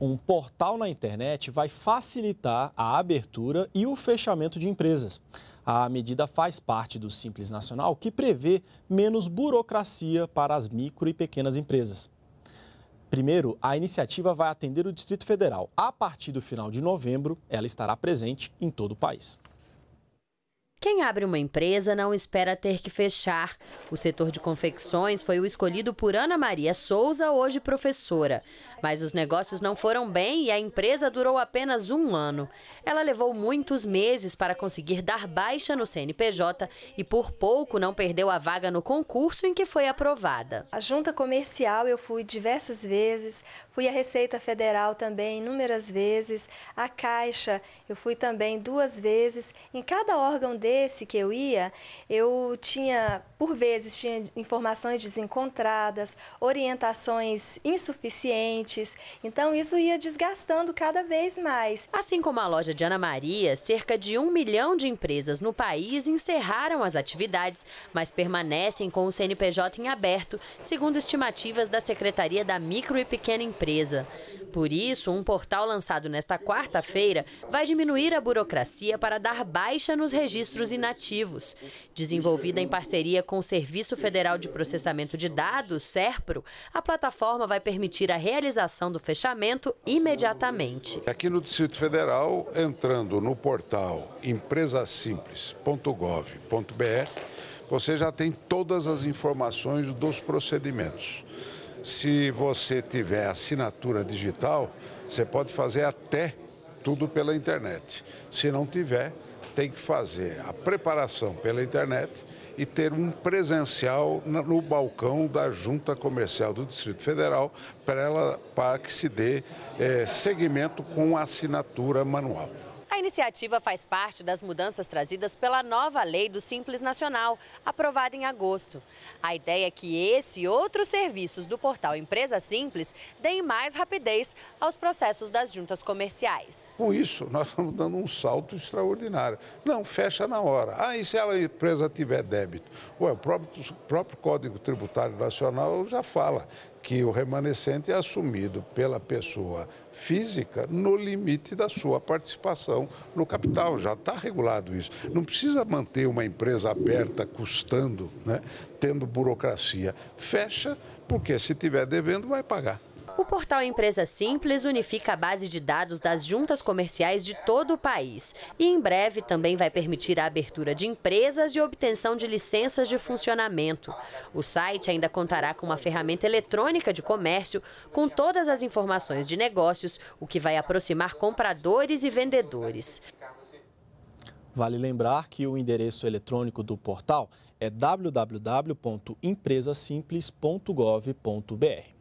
Um portal na internet vai facilitar a abertura e o fechamento de empresas. A medida faz parte do Simples Nacional, que prevê menos burocracia para as micro e pequenas empresas. Primeiro, a iniciativa vai atender o Distrito Federal. A partir do final de novembro, ela estará presente em todo o país. Quem abre uma empresa não espera ter que fechar. O setor de confecções foi o escolhido por Ana Maria Souza, hoje professora. Mas os negócios não foram bem e a empresa durou apenas um ano. Ela levou muitos meses para conseguir dar baixa no CNPJ e por pouco não perdeu a vaga no concurso em que foi aprovada. A junta comercial eu fui diversas vezes, fui à Receita Federal também inúmeras vezes, a Caixa eu fui também duas vezes. Em cada órgão desse que eu ia, eu tinha, por vezes, tinha informações desencontradas, orientações insuficientes. Então isso ia desgastando cada vez mais. Assim como a loja loja de Ana Maria, cerca de um milhão de empresas no país encerraram as atividades, mas permanecem com o CNPJ em aberto, segundo estimativas da Secretaria da Micro e Pequena Empresa. Por isso, um portal lançado nesta quarta-feira vai diminuir a burocracia para dar baixa nos registros inativos. Desenvolvida em parceria com o Serviço Federal de Processamento de Dados, SERPRO, a plataforma vai permitir a realização do fechamento imediatamente. Aqui no Distrito Federal, entrando no portal empresasimples.gov.br, você já tem todas as informações dos procedimentos. Se você tiver assinatura digital, você pode fazer até tudo pela internet. Se não tiver, tem que fazer a preparação pela internet e ter um presencial no balcão da Junta Comercial do Distrito Federal para, ela, para que se dê é, seguimento com assinatura manual. A iniciativa faz parte das mudanças trazidas pela nova lei do Simples Nacional, aprovada em agosto. A ideia é que esse e outros serviços do portal Empresa Simples deem mais rapidez aos processos das juntas comerciais. Com isso, nós estamos dando um salto extraordinário. Não, fecha na hora. Ah, e se a empresa tiver débito? Ué, o próprio, próprio Código Tributário Nacional já fala que o remanescente é assumido pela pessoa física no limite da sua participação no capital. Já está regulado isso. Não precisa manter uma empresa aberta custando, né, tendo burocracia. Fecha, porque se tiver devendo, vai pagar. O portal Empresa Simples unifica a base de dados das juntas comerciais de todo o país e em breve também vai permitir a abertura de empresas e obtenção de licenças de funcionamento. O site ainda contará com uma ferramenta eletrônica de comércio com todas as informações de negócios, o que vai aproximar compradores e vendedores. Vale lembrar que o endereço eletrônico do portal é www.empresasimples.gov.br.